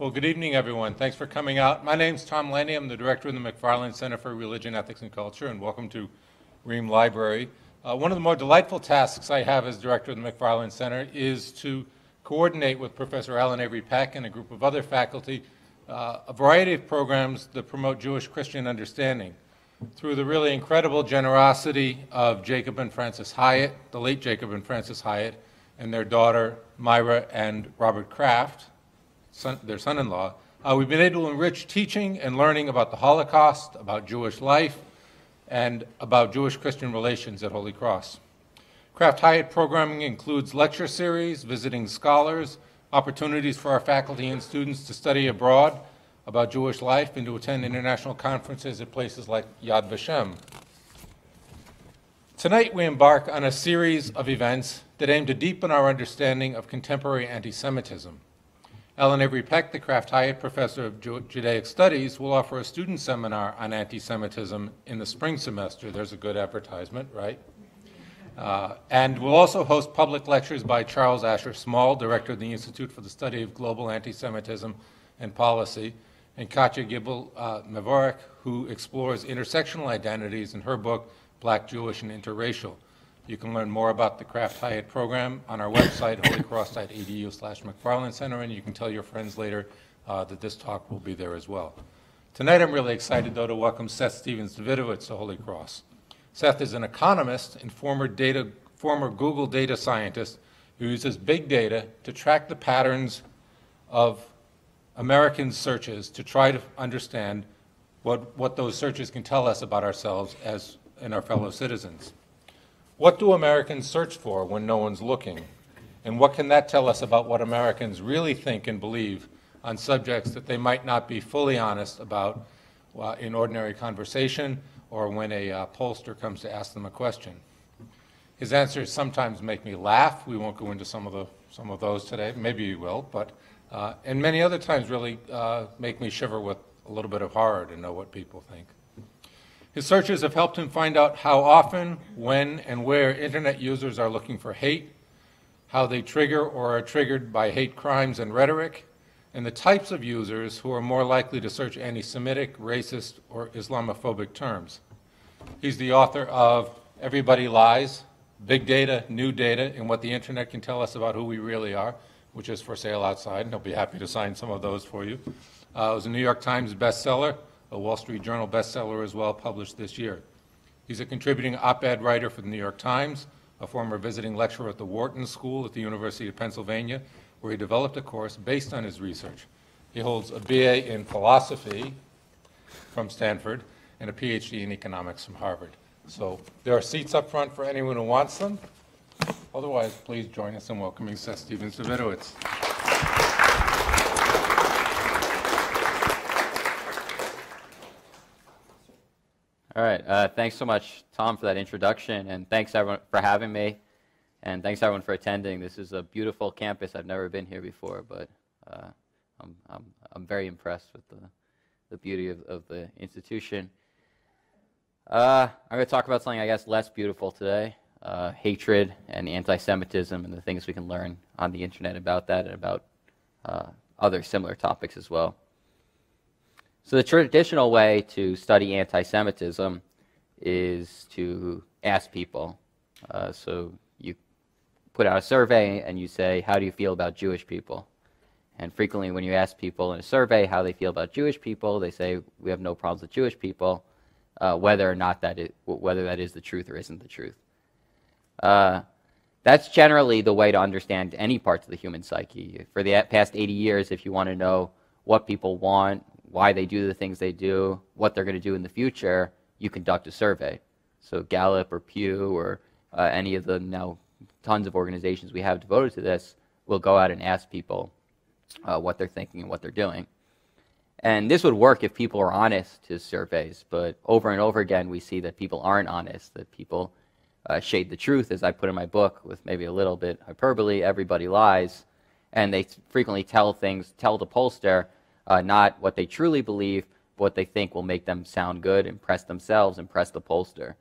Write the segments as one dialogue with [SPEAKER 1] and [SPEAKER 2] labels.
[SPEAKER 1] Well, good evening, everyone. Thanks for coming out. My name's Tom Landy. I'm the director of the McFarland Center for Religion, Ethics, and Culture, and welcome to Rehm Library. Uh, one of the more delightful tasks I have as director of the McFarland Center is to coordinate with Professor Alan Avery Peck and a group of other faculty uh, a variety of programs that promote Jewish Christian understanding. Through the really incredible generosity of Jacob and Frances Hiatt, the late Jacob and Frances Hiatt, and their daughter Myra and Robert Kraft, son, their son-in-law, uh, we've been able to enrich teaching and learning about the Holocaust, about Jewish life, and about Jewish-Christian relations at Holy Cross. Kraft Hiatt programming includes lecture series, visiting scholars, opportunities for our faculty and students to study abroad about Jewish life and to attend international conferences at places like Yad Vashem. Tonight we embark on a series of events that aim to deepen our understanding of contemporary anti-Semitism. Alan Avery Peck, the Kraft Hiatt Professor of Judaic Studies, will offer a student seminar on anti-Semitism in the spring semester. There's a good advertisement, right? Uh, and we'll also host public lectures by Charles Asher Small, director of the Institute for the Study of Global Anti-Semitism and Policy, and Katya Gibel uh, who explores intersectional identities in her book, Black, Jewish, and Interracial. You can learn more about the Kraft Hiatt program on our website, holycross.edu slash McFarland Center, and you can tell your friends later uh, that this talk will be there as well. Tonight I'm really excited, though, to welcome Seth Stephens Davidowitz to Holy Cross. Seth is an economist and former, data, former Google data scientist who uses big data to track the patterns of American searches to try to understand what, what those searches can tell us about ourselves as and our fellow citizens. What do Americans search for when no one's looking? And what can that tell us about what Americans really think and believe on subjects that they might not be fully honest about uh, in ordinary conversation or when a uh, pollster comes to ask them a question. His answers sometimes make me laugh. We won't go into some of, the, some of those today. Maybe you will. But, uh, and many other times really uh, make me shiver with a little bit of horror to know what people think. His searches have helped him find out how often, when, and where Internet users are looking for hate, how they trigger or are triggered by hate crimes and rhetoric, and the types of users who are more likely to search anti-Semitic, racist, or Islamophobic terms. He's the author of Everybody Lies, Big Data, New Data, and What the Internet Can Tell Us About Who We Really Are, which is for sale outside, and he'll be happy to sign some of those for you. Uh, it was a New York Times bestseller, a Wall Street Journal bestseller as well, published this year. He's a contributing op-ed writer for the New York Times, a former visiting lecturer at the Wharton School at the University of Pennsylvania, where he developed a course based on his research. He holds a BA in philosophy from Stanford and a PhD in economics from Harvard. So there are seats up front for anyone who wants them. Otherwise, please join us in welcoming Seth Stephens Davidowitz.
[SPEAKER 2] All right. Uh, thanks so much, Tom, for that introduction, and thanks everyone for having me. And thanks everyone for attending. This is a beautiful campus. I've never been here before, but uh, I'm, I'm, I'm very impressed with the, the beauty of, of the institution. Uh, I'm going to talk about something, I guess, less beautiful today uh, hatred and anti Semitism and the things we can learn on the internet about that and about uh, other similar topics as well. So, the traditional way to study anti Semitism is to ask people. Uh, so, you put out a survey and you say, How do you feel about Jewish people? And frequently, when you ask people in a survey how they feel about Jewish people, they say, We have no problems with Jewish people, uh, whether or not that is, whether that is the truth or isn't the truth. Uh, that's generally the way to understand any parts of the human psyche. For the past 80 years, if you want to know what people want, why they do the things they do, what they're going to do in the future, you conduct a survey. So Gallup or Pew or uh, any of the now tons of organizations we have devoted to this will go out and ask people uh, what they're thinking and what they're doing. And this would work if people are honest to surveys, but over and over again we see that people aren't honest, that people uh, shade the truth, as I put in my book, with maybe a little bit hyperbole, everybody lies, and they frequently tell things, tell the pollster uh, not what they truly believe, but what they think will make them sound good, impress themselves, impress the pollster.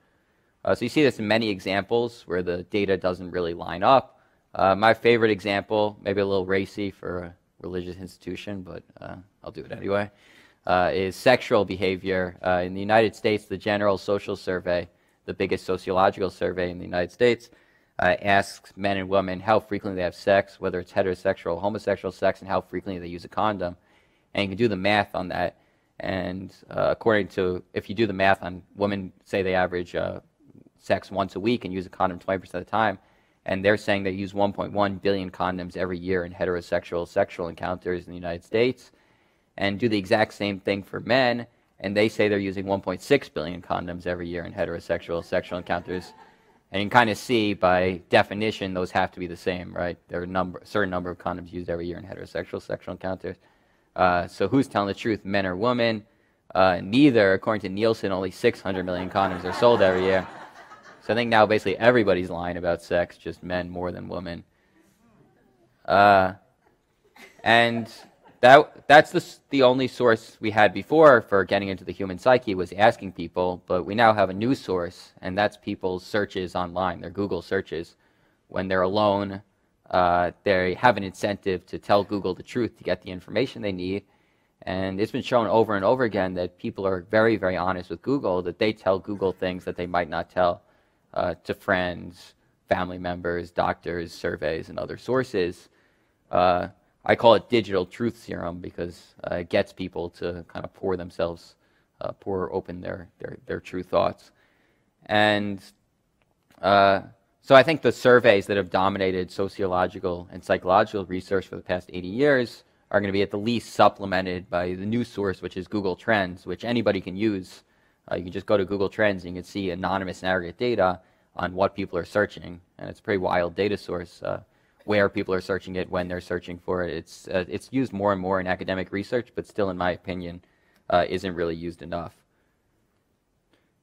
[SPEAKER 2] Uh, so you see this in many examples where the data doesn't really line up. Uh, my favorite example, maybe a little racy for a religious institution, but uh, I'll do it anyway, uh, is sexual behavior. Uh, in the United States, the General Social Survey, the biggest sociological survey in the United States, uh, asks men and women how frequently they have sex, whether it's heterosexual homosexual sex, and how frequently they use a condom. And you can do the math on that. And uh, according to, if you do the math on women, say they average uh, sex once a week and use a condom 20% of the time, and they're saying they use 1.1 billion condoms every year in heterosexual sexual encounters in the United States, and do the exact same thing for men, and they say they're using 1.6 billion condoms every year in heterosexual sexual encounters. And you can kind of see by definition those have to be the same, right? There are a number, certain number of condoms used every year in heterosexual sexual encounters. Uh, so who's telling the truth, men or women? Uh, neither, according to Nielsen, only 600 million condoms are sold every year. So I think now basically everybody's lying about sex, just men more than women. Uh, and that, that's the, the only source we had before for getting into the human psyche was asking people, but we now have a new source, and that's people's searches online, their Google searches. When they're alone, uh, they have an incentive to tell Google the truth to get the information they need. And it's been shown over and over again that people are very, very honest with Google, that they tell Google things that they might not tell uh, to friends, family members, doctors, surveys, and other sources. Uh, I call it digital truth serum because uh, it gets people to kind of pour themselves, uh, pour open their, their, their true thoughts. And uh, so I think the surveys that have dominated sociological and psychological research for the past 80 years are going to be at the least supplemented by the new source, which is Google Trends, which anybody can use. Uh, you can just go to Google Trends and you can see anonymous and aggregate data on what people are searching. And it's a pretty wild data source uh, where people are searching it, when they're searching for it. It's, uh, it's used more and more in academic research, but still, in my opinion, uh, isn't really used enough.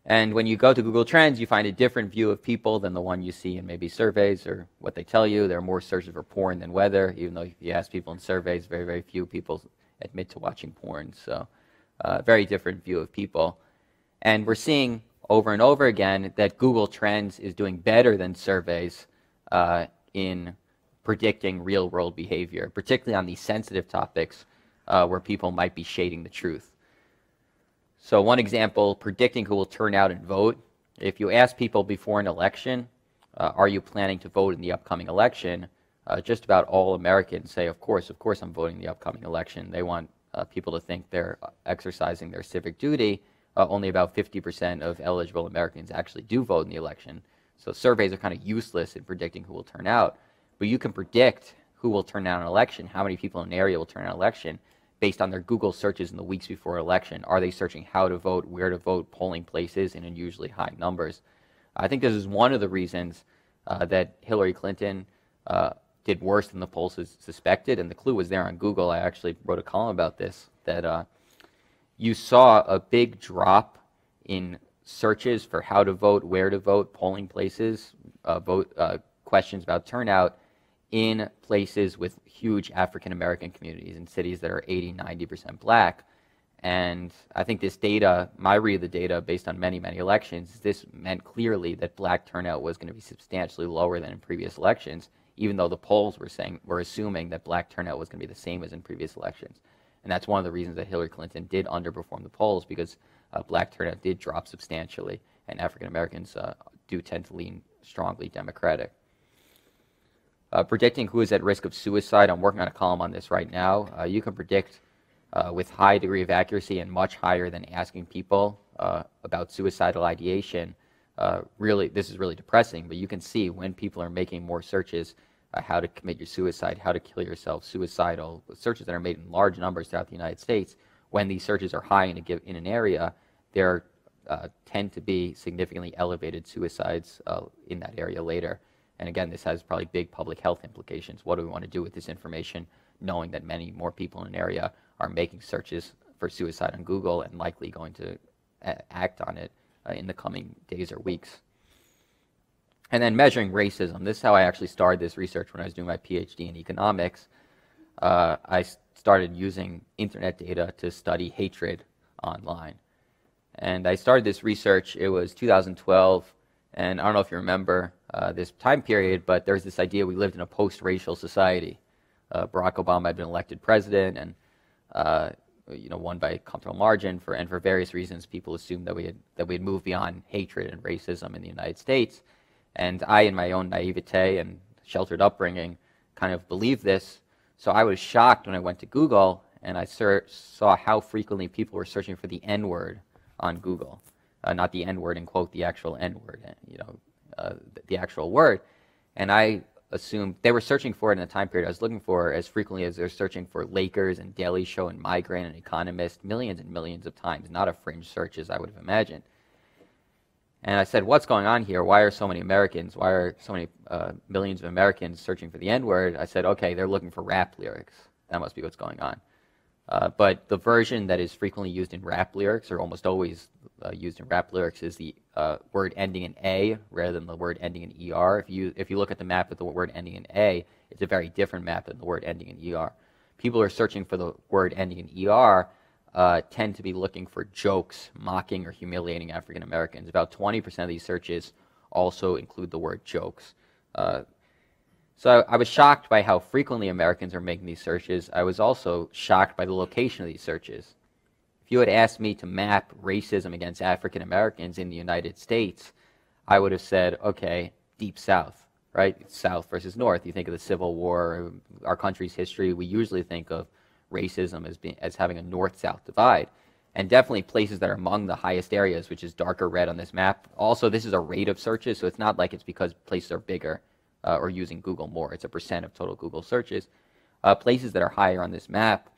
[SPEAKER 2] And when you go to Google Trends, you find a different view of people than the one you see in maybe surveys or what they tell you. There are more searches for porn than weather, even though if you ask people in surveys, very, very few people admit to watching porn. So, uh, very different view of people. And we're seeing over and over again that Google Trends is doing better than surveys uh, in predicting real world behavior, particularly on these sensitive topics uh, where people might be shading the truth. So, one example predicting who will turn out and vote. If you ask people before an election, uh, are you planning to vote in the upcoming election? Uh, just about all Americans say, of course, of course, I'm voting in the upcoming election. They want uh, people to think they're exercising their civic duty. Uh, only about 50% of eligible Americans actually do vote in the election. So, surveys are kind of useless in predicting who will turn out. But you can predict who will turn out an election, how many people in an area will turn out an election based on their Google searches in the weeks before election. Are they searching how to vote, where to vote, polling places in unusually high numbers? I think this is one of the reasons uh, that Hillary Clinton uh, did worse than the polls suspected, and the clue was there on Google. I actually wrote a column about this that uh, you saw a big drop in searches for how to vote, where to vote, polling places, uh, vote uh, questions about turnout in places with huge African American communities in cities that are 80, 90% black. And I think this data, my read of the data based on many, many elections, this meant clearly that black turnout was going to be substantially lower than in previous elections, even though the polls were saying were assuming that black turnout was going to be the same as in previous elections. And that's one of the reasons that Hillary Clinton did underperform the polls because uh, black turnout did drop substantially, and African Americans uh, do tend to lean strongly Democratic. Uh, predicting who is at risk of suicide, I'm working on a column on this right now. Uh, you can predict uh, with high degree of accuracy and much higher than asking people uh, about suicidal ideation. Uh, really, this is really depressing, but you can see when people are making more searches, uh, how to commit your suicide, how to kill yourself, suicidal searches that are made in large numbers throughout the United States. When these searches are high in, a give, in an area, there tend to be significantly elevated suicides in that area later. And again, this has probably big public health implications. What do we want to do with this information, knowing that many more people in an area are making searches for suicide on Google and likely going to act on it uh, in the coming days or weeks? And then measuring racism. This is how I actually started this research when I was doing my PhD in economics. Uh, I started using internet data to study hatred online. And I started this research, it was 2012, and I don't know if you remember uh, this time period, but there's this idea we lived in a post racial society. uh, Barack Obama had been elected president and uh, you know won by a comfortable margin for and for various reasons people assumed that we had that we had moved beyond hatred and racism in the United States. And I in my own naivete and sheltered upbringing kind of believed this. So I was shocked when I went to Google and I saw how frequently people were searching for the N word on Google uh, not the N word and quote the actual N word you know uh, the actual word and I assumed they were searching for it in the time period I was looking for as frequently as they're searching for Lakers and Daily Show and Migraine and Economist millions and millions of times, not a fringe search as I would have imagined. And I said, what's going on here? Why are so many Americans, why are so many uh, millions of Americans searching for the N word? I said, okay, they're looking for rap lyrics. That must be what's going on. Uh, but the version that is frequently used in rap lyrics, or almost always uh, used in rap lyrics, is the uh, word ending in A rather than the word ending in ER. If you, if you look at the map with the word ending in A, it's a very different map than the word ending in ER. People who are searching for the word ending in ER uh, tend to be looking for jokes, mocking or humiliating African Americans. About 20% of these searches also include the word jokes. Uh, so I, was shocked by how frequently Americans are making these searches. I was also shocked by the location of these searches. If you had asked me to map racism against African Americans in the United States, I would have said, okay, deep south, right? South versus north. You think of the Civil War, our country's history, we usually think of racism as, being, as having a north south divide. And definitely places that are among the highest areas, which is darker red on this map. Also, this is a rate of searches, so it's not like it's because places are bigger uh, or using Google more. It's a percent of total Google searches. Uh, places that are higher on this map,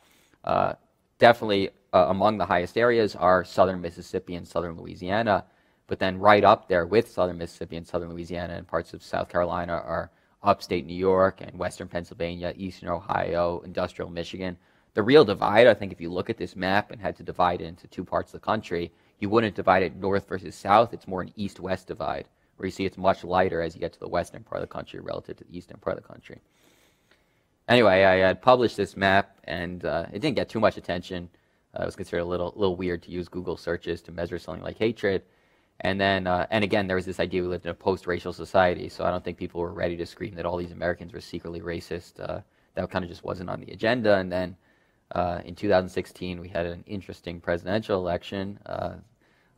[SPEAKER 2] uh, definitely uh, among the highest areas are southern Mississippi and southern Louisiana. But then right up there with southern Mississippi and southern Louisiana and parts of South Carolina are upstate New York and western Pennsylvania, eastern Ohio, industrial Michigan. The real divide, I think, if you look at this map and had to divide it into two parts of the country, you wouldn't divide it north versus south. It's more an east west divide where you see it's much lighter as you get to the western part of the country relative to the eastern part of the country. Anyway, I had published this map, and uh, it didn't get too much attention. Uh, it was considered a little, little weird to use Google searches to measure something like hatred. And then, uh, and again, there was this idea we lived in a post-racial society, so I don't think people were ready to scream that all these Americans were secretly racist. Uh, that kind of just wasn't on the agenda. And then uh, in 2016, we had an interesting presidential election. Uh,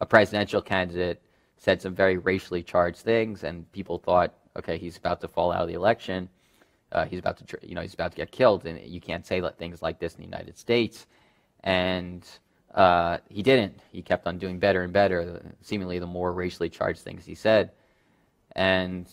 [SPEAKER 2] a presidential candidate said some very racially charged things, and people thought, okay, he's about to fall out of the election. Uh, he's about to, you know, he's about to get killed, and you can't say things like this in the United States. And uh, he didn't. He kept on doing better and better, seemingly the more racially charged things he said. And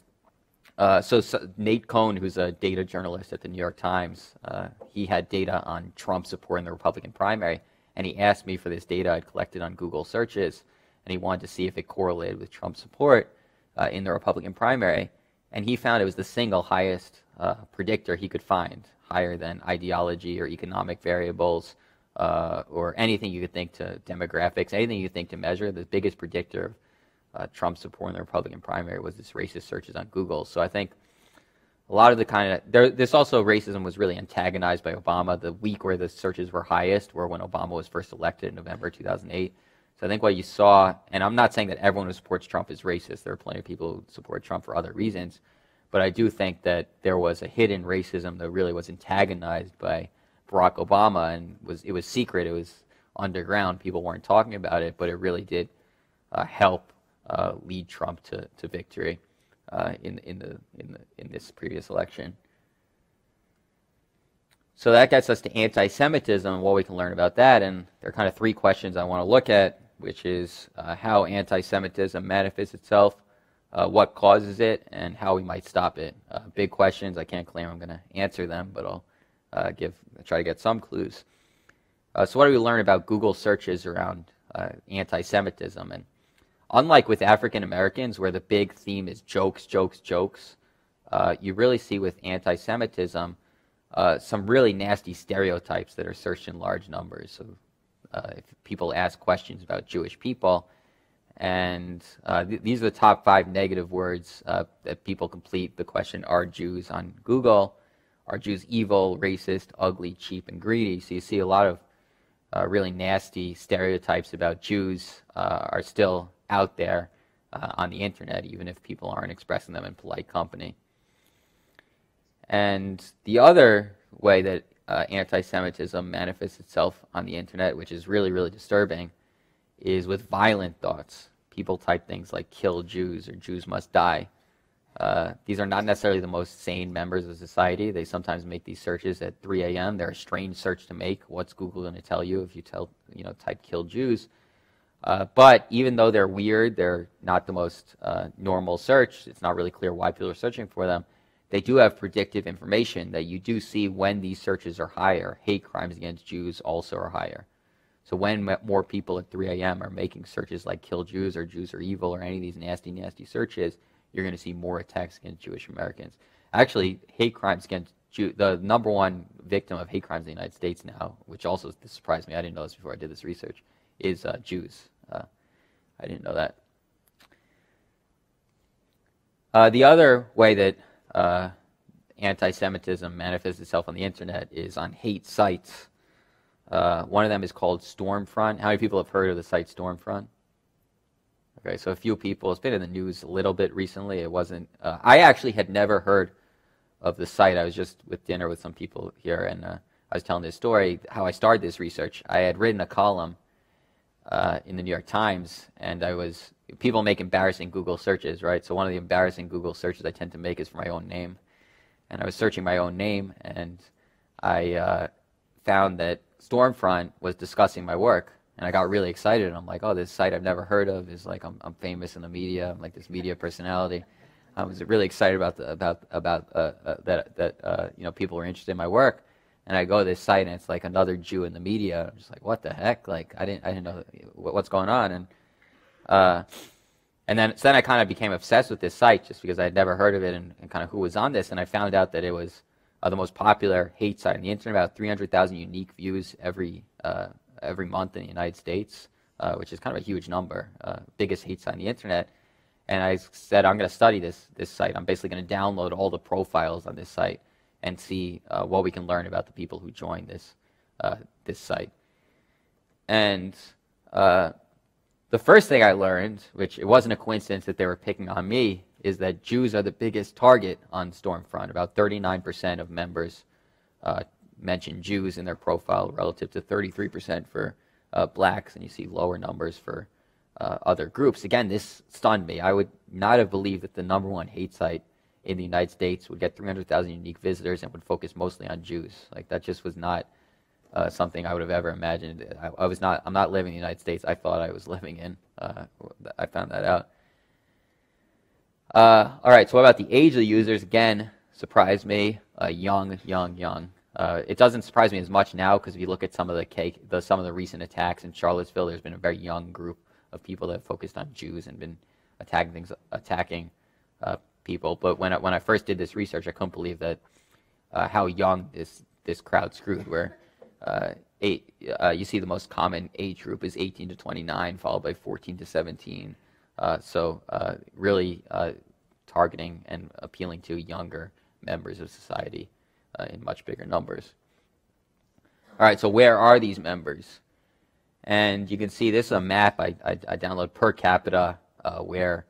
[SPEAKER 2] uh, so, so, Nate Cohn, who's a data journalist at the New York Times, uh, he had data on Trump support in the Republican primary, and he asked me for this data I'd collected on Google searches and he wanted to see if it correlated with Trump's support uh, in the Republican primary. And he found it was the single highest uh, predictor he could find, higher than ideology or economic variables uh, or anything you could think to demographics, anything you think to measure. The biggest predictor of uh, Trump's support in the Republican primary was this racist searches on Google. So I think a lot of the kind of there, this also racism was really antagonized by Obama. The week where the searches were highest were when Obama was first elected in November 2008. So I think what you saw, and I'm not saying that everyone who supports Trump is racist. There are plenty of people who support Trump for other reasons. But I do think that there was a hidden racism that really was antagonized by Barack Obama, and was it was secret. It was underground. People weren't talking about it, but it really did uh, help uh, lead Trump to, to victory uh, in in the in the in this previous election. So that gets us to anti-Semitism and what we can learn about that. And there are kind of three questions I want to look at which is uh, how anti Semitism manifests itself, uh, what causes it, and how we might stop it. Uh, big questions. I can't claim I'm going to answer them, but I'll uh, give, try to get some clues. Uh, so, what do we learn about Google searches around uh, anti Semitism? And unlike with African Americans, where the big theme is jokes, jokes, jokes, you really see with anti Semitism some really nasty stereotypes that are searched in large numbers. So, uh, if people ask questions about Jewish people. And uh, th- these are the top five negative words uh, that people complete the question, Are Jews on Google? Are Jews evil, racist, ugly, cheap, and greedy? So you see a lot of uh, really nasty stereotypes about Jews uh, are still out there uh, on the internet, even if people aren't expressing them in polite company. And the other way that uh, anti-Semitism manifests itself on the internet, which is really, really disturbing, is with violent thoughts. People type things like "kill Jews" or "Jews must die." Uh, these are not necessarily the most sane members of society. They sometimes make these searches at 3 a.m. They're a strange search to make. What's Google going to tell you if you tell, you know, type "kill Jews"? Uh, but even though they're weird, they're not the most uh, normal search. It's not really clear why people are searching for them. They do have predictive information that you do see when these searches are higher. Hate crimes against Jews also are higher. So when more people at 3 a.m. are making searches like kill Jews or Jews are evil or any of these nasty, nasty searches, you're going to see more attacks against Jewish Americans. Actually, hate crimes against Jew, the number one victim of hate crimes in the United States now, which also surprised me, I didn't know this before I did this research, is uh, Jews. Uh, I didn't know that. Uh, the other way that uh, anti-Semitism manifests itself on the internet is on hate sites. Uh, one of them is called Stormfront. How many people have heard of the site Stormfront? Okay, so a few people. It's been in the news a little bit recently. It wasn't. Uh, I actually had never heard of the site. I was just with dinner with some people here, and uh, I was telling this story how I started this research. I had written a column uh, in the New York Times, and I was people make embarrassing Google searches, right? So one of the embarrassing Google searches I tend to make is for my own name, and I was searching my own name, and I uh, found that Stormfront was discussing my work, and I got really excited. And I'm like, oh, this site I've never heard of is like I'm, I'm famous in the media. I'm like this media personality. I was really excited about the, about about uh, uh, that that uh, you know people were interested in my work and I go to this site and it's like another Jew in the media. I'm just like, what the heck? Like, I didn't, I didn't know what's going on. And, uh, and then, so then I kind of became obsessed with this site just because I had never heard of it and, and kind of who was on this. And I found out that it was uh, the most popular hate site on the internet, about 300,000 unique views every, uh, every month in the United States, uh, which is kind of a huge number, uh, biggest hate site on the internet. And I said, I'm going to study this, this site. I'm basically going to download all the profiles on this site and see uh, what we can learn about the people who join this, uh, this site. And uh, the first thing I learned, which it wasn't a coincidence that they were picking on me, is that Jews are the biggest target on Stormfront. About 39% of members uh, mention Jews in their profile relative to 33% for uh, blacks, and you see lower numbers for uh, other groups. Again, this stunned me. I would not have believed that the number one hate site in the United States would get 300,000 unique visitors and would focus mostly on Jews. Like that just was not uh, something I would have ever imagined. I, I, was not. I'm not living in the United States. I thought I was living in. Uh, I found that out. Uh, all right. So what about the age of the users? Again, surprised me. Uh, young, young, young. Uh, it doesn't surprise me as much now because if you look at some of the, cake, the some of the recent attacks in Charlottesville, there's been a very young group of people that have focused on Jews and been attacking things, attacking uh, people. But when I, when I first did this research, I couldn't believe that uh, how young this this crowd screwed. Where uh, eight, uh, you see the most common age group is 18 to 29, followed by 14 to 17. Uh, so uh, really uh, targeting and appealing to younger members of society in much bigger numbers. All right, so where are these members? And you can see this is a map I, I, I download per capita where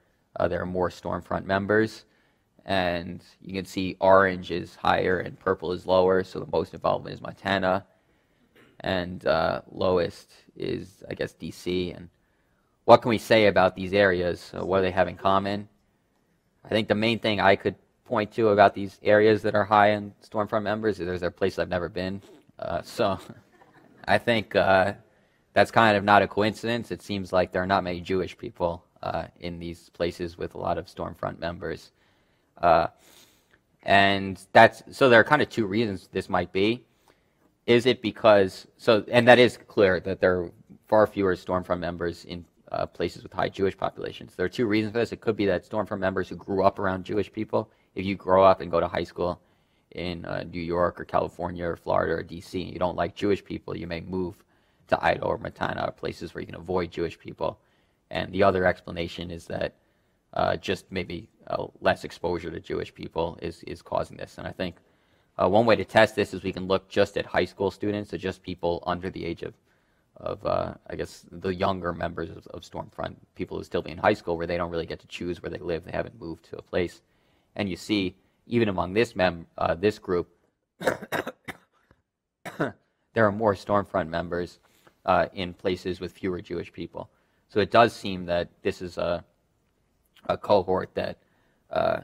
[SPEAKER 2] there are more Stormfront members. And you can see orange is higher and purple is lower, so the most involvement is Montana. And uh, lowest is, I guess, DC. And what can we say about these areas? Uh, what do they have in common? I think the main thing I could point to about these areas that are high in Stormfront members is there's places I've never been. Uh, so I think uh, that's kind of not a coincidence. It seems like there are not many Jewish people uh, in these places with a lot of Stormfront members. Uh, and that's so there are kind of two reasons this might be. Is it because so and that is clear that there are far fewer Stormfront members in uh, places with high Jewish populations. There are two reasons for this. It could be that Stormfront members who grew up around Jewish people, if you grow up and go to high school in uh, New York or California or Florida or DC, and you don't like Jewish people, you may move to Idaho or Montana, or places where you can avoid Jewish people. And the other explanation is that uh, just maybe uh, less exposure to Jewish people is, is causing this. And I think uh, one way to test this is we can look just at high school students, so just people under the age of, of uh, I guess, the younger members of, of Stormfront, people who still be in high school where they don't really get to choose where they live, they haven't moved to a place. And you see, even among this, mem- uh, this group, there are more Stormfront members uh, in places with fewer Jewish people. So it does seem that this is a, a cohort that uh,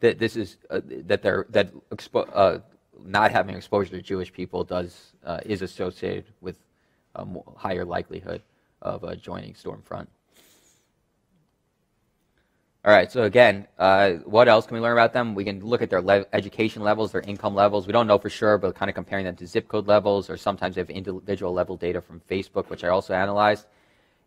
[SPEAKER 2] that this is uh, that they're that expo- uh, not having exposure to Jewish people does uh, is associated with a higher likelihood of joining Stormfront. All right, so again, uh, what else can we learn about them? We can look at their le- education levels, their income levels. We don't know for sure, but kind of comparing them to zip code levels, or sometimes they have individual level data from Facebook, which I also analyzed.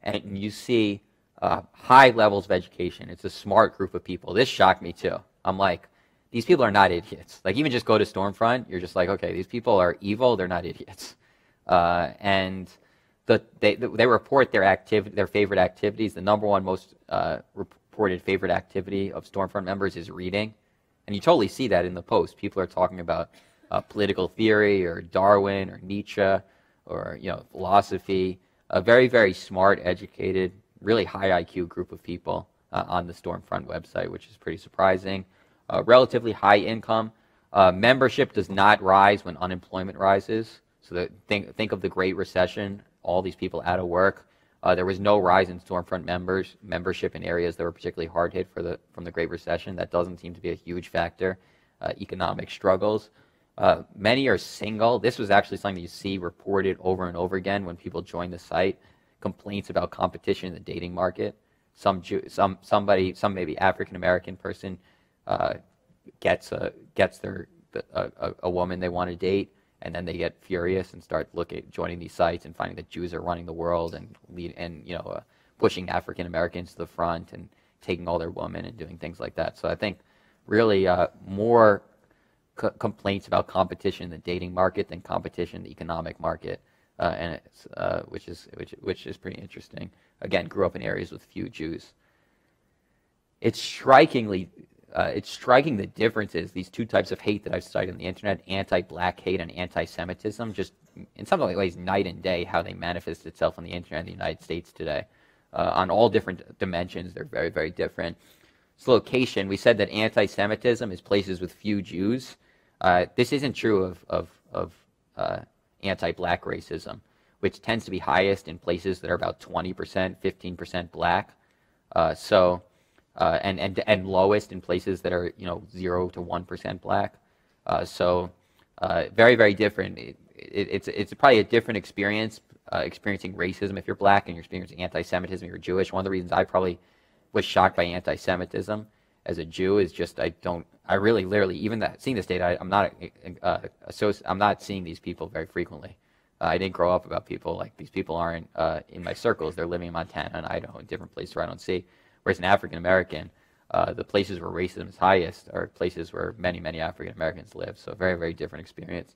[SPEAKER 2] And you see uh, high levels of education. It's a smart group of people. This shocked me too. I'm like, these people are not idiots. Like even just go to Stormfront, you're just like, okay, these people are evil. They're not idiots. Uh, and the, they, they report their activity, their favorite activities. The number one most uh, reported favorite activity of Stormfront members is reading, and you totally see that in the post. People are talking about uh, political theory or Darwin or Nietzsche or you know philosophy. A very very smart, educated, really high IQ group of people uh, on the Stormfront website, which is pretty surprising. Uh, relatively high income. Uh, membership does not rise when unemployment rises. So that, think, think of the Great Recession, all these people out of work. Uh, there was no rise in Stormfront members membership in areas that were particularly hard hit for the, from the Great Recession. That doesn't seem to be a huge factor. Uh, economic struggles. Uh, many are single. This was actually something that you see reported over and over again when people join the site. Complaints about competition in the dating market. Some Jew, some somebody, some maybe African American person uh, gets a, gets their a, a, woman they want to date and then they get furious and start looking joining these sites and finding that Jews are running the world and lead and you know uh, pushing African Americans to the front and taking all their women and doing things like that. So I think really uh, more complaints about competition in the dating market than competition in the economic market, uh, and it's, uh, which is which which is pretty interesting. Again, grew up in areas with few Jews. It's strikingly uh, it's striking the differences, these two types of hate that I've studied on the internet, anti-black hate and anti-Semitism, just in some ways night and day how they manifest itself on the internet in the United States today. Uh, on all different dimensions, they're very, very different. It's location. We said that anti-Semitism is places with few Jews. Uh, this isn't true of, of, of uh, anti-black racism, which tends to be highest in places that are about 20%, 15% black. Uh, so uh, and, and, and lowest in places that are you know zero to one percent black. Uh, so uh, very very different. It, it, it's it's probably a different experience uh, experiencing racism if you're black and you're experiencing anti-Semitism. If you're Jewish. One of the reasons I probably was shocked by anti-Semitism as a Jew is just I don't I really literally even that seeing this data I, am not uh, I'm not seeing these people very frequently. Uh, I didn't grow up about people like these people aren't uh, in my circles. They're living in Montana and Idaho, in different places where I don't see. Whereas an African American, uh, the places where racism is highest are places where many, many African Americans live. So very, very different experience.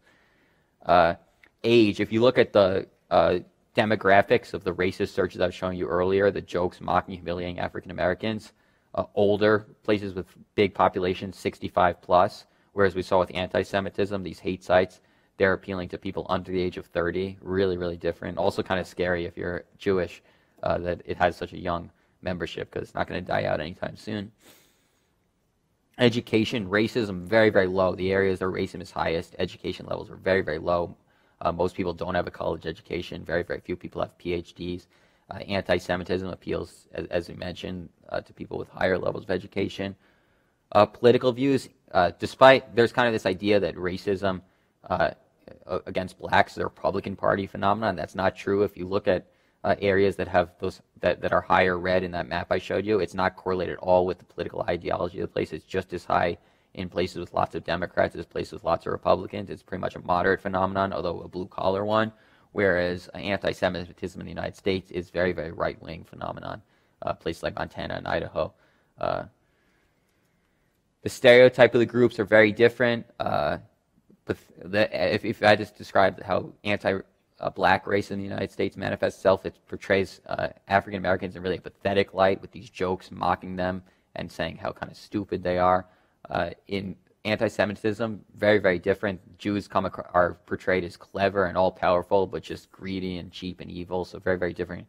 [SPEAKER 2] Uh, age, if you look at the uh, demographics of the racist searches I was showing you earlier, the jokes mocking, humiliating African Americans, uh, older places with big populations, 65 plus, whereas we saw with anti-Semitism, these hate sites, they're appealing to people under the age of 30. Really, really different. Also kind of scary if you're Jewish uh, that it has such a young membership because it's not going to die out anytime soon. Education, racism, very, very low. The areas where racism is highest, education levels are very, very low. Uh, most people don't have a college education. Very, very few people have PhDs. Uh, anti-Semitism appeals, as, as we mentioned, uh, to people with higher levels of education. Uh, political views, uh, despite there's kind of this idea that racism uh, against blacks is a Republican Party phenomenon. That's not true. If you look at uh, areas that have those that, that are higher red in that map I showed you, it's not correlated at all with the political ideology of the place. It's just as high in places with lots of Democrats as places with lots of Republicans. It's pretty much a moderate phenomenon, although a blue collar one. Whereas anti-Semitism in the United States is very, very right-wing phenomenon. Uh, places like Montana and Idaho. Uh, the stereotype of the groups are very different. Uh, but the, if, if I just describe how anti uh, black race in the United States manifests itself. It portrays uh, African Americans in really a pathetic light with these jokes mocking them and saying how kind of stupid they are. Uh, in anti-Semitism, very very different. Jews come are portrayed as clever and all powerful, but just greedy and cheap and evil. So very very different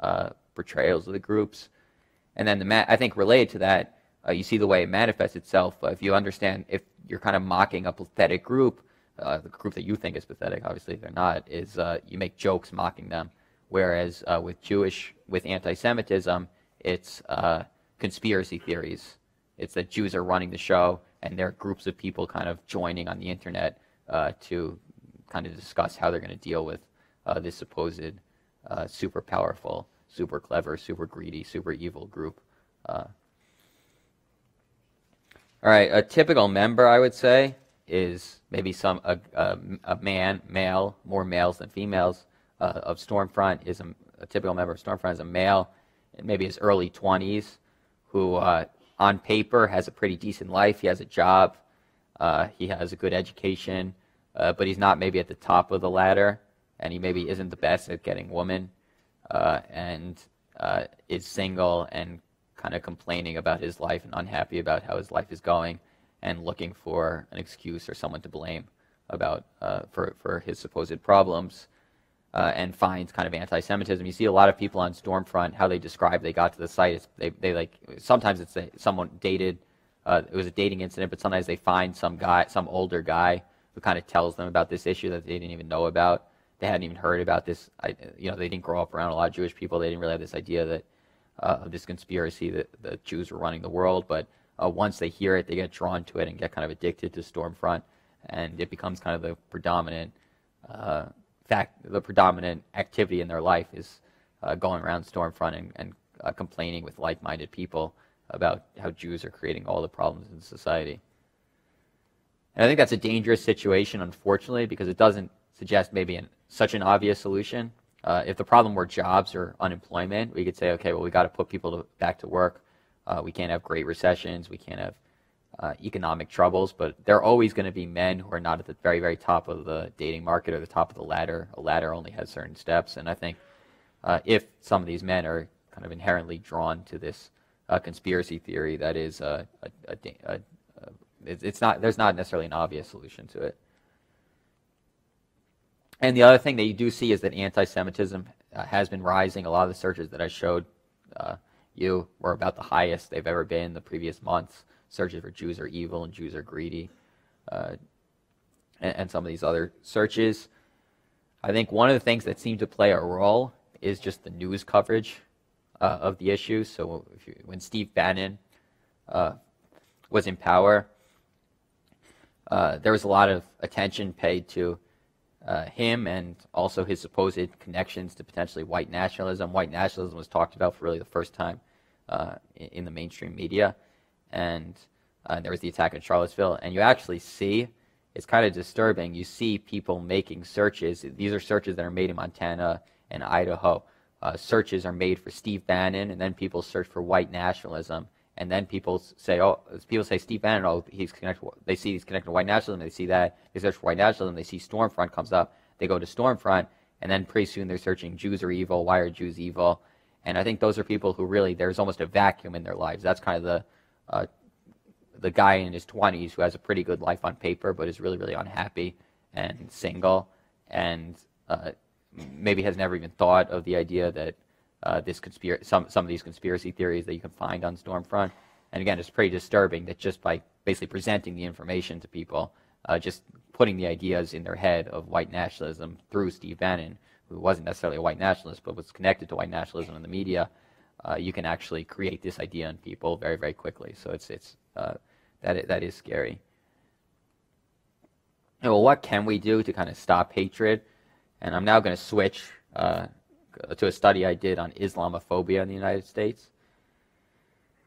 [SPEAKER 2] uh, portrayals of the groups. And then the ma- I think related to that, uh, you see the way it manifests itself. if you understand, if you're kind of mocking a pathetic group, uh, the group that you think is pathetic, obviously they're not, is uh, you make jokes mocking them. Whereas uh, with Jewish, with anti-Semitism, it's uh, conspiracy theories. It's that Jews are running the show, and there are groups of people kind of joining on the internet uh, to kind of discuss how they're going to deal with uh, this supposed super powerful, super clever, super greedy, super evil group. all right, a typical member, I would say, is maybe some a, a, a man, male, more males than females uh, of Stormfront is a, a, typical member of Stormfront is a male, maybe his early 20s, who uh, on paper has a pretty decent life. He has a job, uh, he has a good education, uh, but he's not maybe at the top of the ladder, and he maybe isn't the best at getting women, uh, and uh, is single and kind of complaining about his life and unhappy about how his life is going and looking for an excuse or someone to blame about uh, for for his supposed problems, uh, and finds kind of anti-Semitism. You see a lot of people on Stormfront how they describe they got to the site. They they like sometimes it's a, someone dated. Uh, it was a dating incident, but sometimes they find some guy, some older guy, who kind of tells them about this issue that they didn't even know about. They hadn't even heard about this. I, you know, they didn't grow up around a lot of Jewish people. They didn't really have this idea that uh, of this conspiracy that the Jews were running the world. But uh, once they hear it, they get drawn to it and get kind of addicted to Stormfront, and it becomes kind of the predominant uh, fact, the predominant activity in their life is uh, going around Stormfront and, and uh, complaining with like-minded people about how Jews are creating all the problems in society. And I think that's a dangerous situation, unfortunately, because it doesn't suggest maybe an, such an obvious solution. Uh, if the problem were jobs or unemployment, we could say, okay, well, we got to put people to, back to work. Uh, we can't have great recessions. We can't have uh, economic troubles. But there are always going to be men who are not at the very, very top of the dating market or the top of the ladder. A ladder only has certain steps. And I think uh, if some of these men are kind of inherently drawn to this uh, conspiracy theory, that is a, a, a, it's not there's not necessarily an obvious solution to it. And the other thing that you do see is that anti-Semitism uh, has been rising. A lot of the searches that I showed uh, you were about the highest they've ever been in the previous months. Searches for Jews are evil and Jews are greedy, uh, and, and, some of these other searches. I think one of the things that seemed to play a role is just the news coverage uh, of the issue. So you, when Steve Bannon uh, was in power, uh, there was a lot of attention paid to uh, him and also his supposed connections to potentially white nationalism. White nationalism was talked about for really the first time uh, in the mainstream media. And uh, there was the attack in Charlottesville. And you actually see, it's kind of disturbing, you see people making searches. These are searches that are made in Montana and Idaho. Uh, searches are made for Steve Bannon, and then people search for white nationalism. And then people say, oh, people say Steve Bannon, oh, he's connected. They see he's connected to white nationalism. They see that. They search for white nationalism. They see Stormfront comes up. They go to Stormfront, and then pretty soon they're searching Jews are evil. Why are Jews evil? And I think those are people who really there's almost a vacuum in their lives. That's kind of the uh, the guy in his 20s who has a pretty good life on paper, but is really really unhappy and single, and uh, maybe has never even thought of the idea that uh, this conspiracy, some some of these conspiracy theories that you can find on Stormfront. And again, it's pretty disturbing that just by basically presenting the information to people, uh, just putting the ideas in their head of white nationalism through Steve Bannon, who wasn't necessarily a white nationalist but was connected to white nationalism in the media, uh, you can actually create this idea in people very, very quickly. So it's, it's, uh, that, is, that is scary. well, what can we do to kind of stop hatred? And I'm now going to switch uh, to a study I did on Islamophobia in the United States.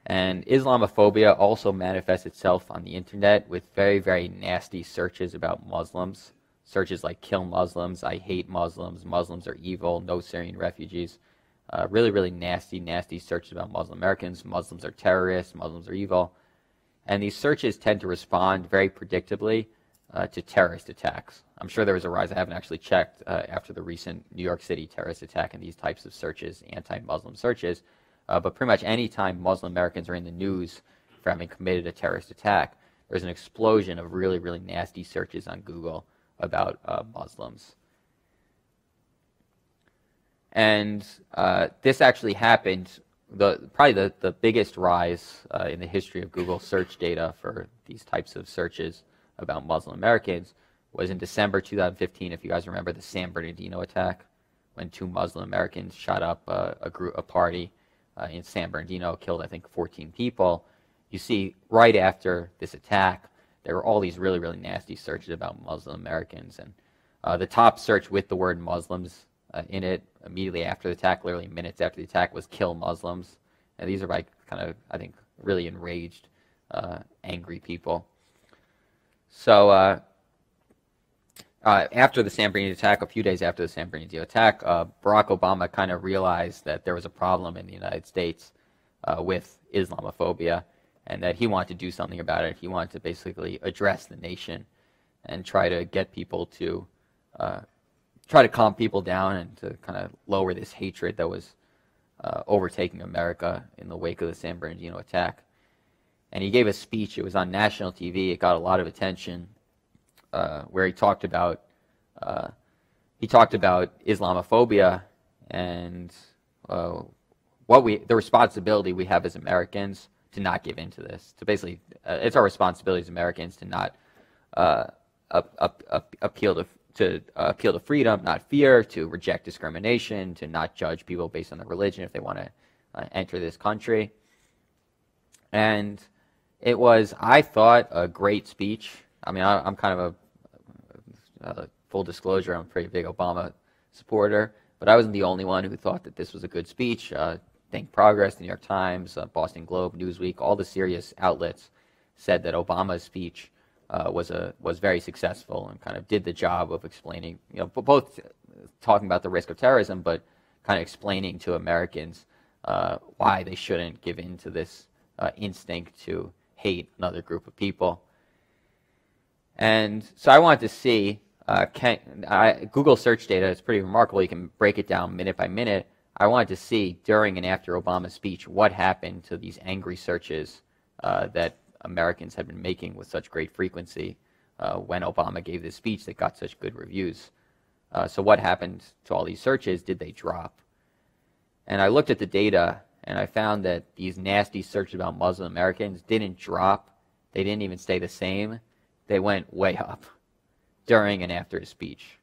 [SPEAKER 2] And Islamophobia also manifests itself on the internet with very, very nasty searches about Muslims searches like kill Muslims, I hate Muslims, Muslims are evil, no Syrian refugees. Uh, really, really nasty, nasty searches about Muslim Americans. Muslims are terrorists, Muslims are evil. And these searches tend to respond very predictably uh, to terrorist attacks. I'm sure there was a rise, I haven't actually checked, uh, after the recent New York City terrorist attack and these types of searches, anti Muslim searches. Uh, but pretty much any time Muslim Americans are in the news for having committed a terrorist attack, there's an explosion of really, really nasty searches on Google about uh, Muslims. And uh, this actually happened, the, probably the, the biggest rise uh, in the history of Google search data for these types of searches about Muslim Americans was in December 2015, if you guys remember the San Bernardino attack, when two Muslim Americans shot up a, a group, a party uh, in San Bernardino, killed I think 14 people. You see, right after this attack, there were all these really, really nasty searches about Muslim Americans, and uh, the top search with the word Muslims uh, in it immediately after the attack, literally minutes after the attack, was "kill Muslims." And these are like kind of, I think, really enraged, uh, angry people. So uh, uh, after the San Bernardino attack, a few days after the San Bernardino attack, uh, Barack Obama kind of realized that there was a problem in the United States uh, with Islamophobia and that he wanted to do something about it. He wanted to basically address the nation and try to get people to uh, try to calm people down and to kind of lower this hatred that was uh, overtaking America in the wake of the San Bernardino attack. And he gave a speech. It was on national TV. It got a lot of attention uh, where he talked about uh, he talked about Islamophobia and uh, what we the responsibility we have as Americans to not give in to this. To basically, uh, it's our responsibility as Americans to not uh, up, up, up, appeal to to uh, appeal to freedom, not fear, to reject discrimination, to not judge people based on their religion if they want to enter this country. And it was, I thought, a great speech. I mean, I, am kind of a, a, full disclosure, I'm a pretty big Obama supporter, but I wasn't the only one who thought that this was a good speech. Uh, Think Progress, the New York Times, uh, Boston Globe, Newsweek, all the serious outlets said that Obama's speech uh, was a was very successful and kind of did the job of explaining, you know, both talking about the risk of terrorism, but kind of explaining to Americans uh, why they shouldn't give in to this uh, instinct to hate another group of people. And so I wanted to see, uh, can, I, Google search data is pretty remarkable. You can break it down minute by minute. I wanted to see during and after Obama's speech what happened to these angry searches uh, that Americans had been making with such great frequency uh, when Obama gave this speech that got such good reviews. Uh, so what happened to all these searches? Did they drop? And I looked at the data and I found that these nasty searches about Muslim Americans didn't drop. They didn't even stay the same. They went way up during and after his speech.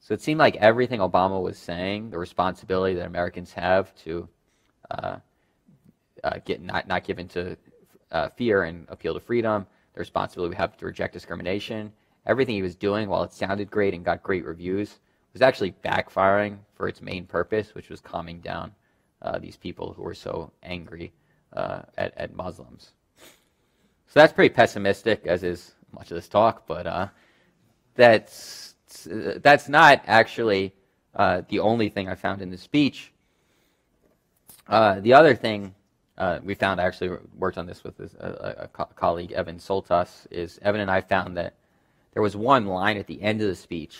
[SPEAKER 2] So it seemed like everything Obama was saying, the responsibility that Americans have to uh, uh, get not, not given to uh, fear and appeal to freedom, the responsibility we have to reject discrimination, everything he was doing, while it sounded great and got great reviews, was actually backfiring for its main purpose, which was calming down uh, these people who were so angry uh, at, at, Muslims. So that's pretty pessimistic, as is much of this talk, but uh, that's, that's not actually uh, the only thing I found in the speech. Uh, the other thing uh, we found, I actually worked on this with this, a, co colleague, Evan Soltas, is Evan and I found that there was one line at the end of the speech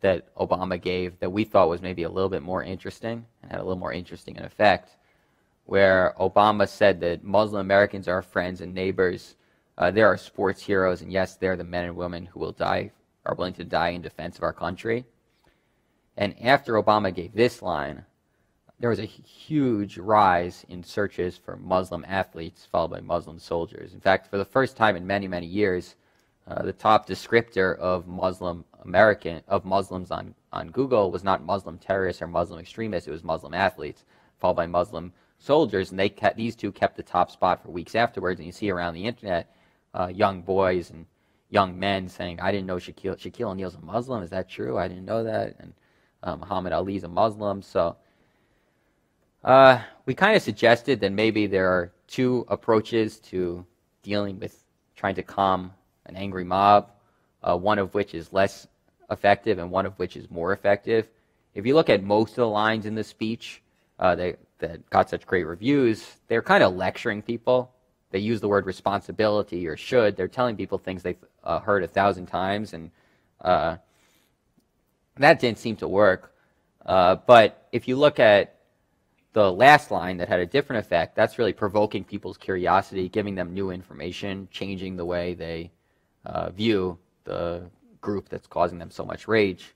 [SPEAKER 2] that Obama gave that we thought was maybe a little bit more interesting and had a little more interesting an effect, where Obama said that Muslim Americans are friends and neighbors. Uh, they are sports heroes, and yes, they're the men and women who will die, are willing to die in defense of our country. And after Obama gave this line, there was a huge rise in searches for Muslim athletes, followed by Muslim soldiers. In fact, for the first time in many, many years, uh, the top descriptor of Muslim American of Muslims on, on Google was not Muslim terrorists or Muslim extremists; it was Muslim athletes, followed by Muslim soldiers, and they kept, these two kept the top spot for weeks afterwards. And you see around the internet, uh, young boys and young men saying, "I didn't know Shaquille, Shaquille O'Neal's a Muslim. Is that true? I didn't know that." And uh, Muhammad Ali's a Muslim. So uh, we kind of suggested that maybe there are two approaches to dealing with trying to calm an angry mob, uh, one of which is less effective and one of which is more effective. If you look at most of the lines in the speech uh, that, that got such great reviews, they're kind of lecturing people. They use the word responsibility or should. They're telling people things they've uh, heard a thousand times, and uh, that didn't seem to work. Uh, but if you look at the last line that had a different effect, that's really provoking people's curiosity, giving them new information, changing the way they uh, view the group that's causing them so much rage.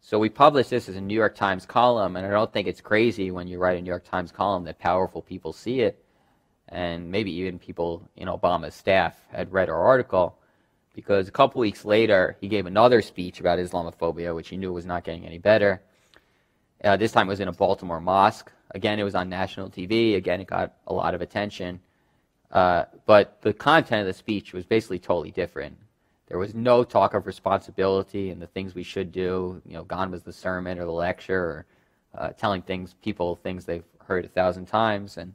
[SPEAKER 2] So we published this as a New York Times column, and I don't think it's crazy when you write a New York Times column that powerful people see it, and maybe even people in Obama's staff had read our article. because a couple weeks later he gave another speech about Islamophobia, which he knew was not getting any better. Uh, this time it was in a Baltimore mosque. Again, it was on national TV. Again, it got a lot of attention. Uh, but the content of the speech was basically totally different. There was no talk of responsibility and the things we should do. You know, gone was the sermon or the lecture or uh, telling things people things they've heard a thousand times. And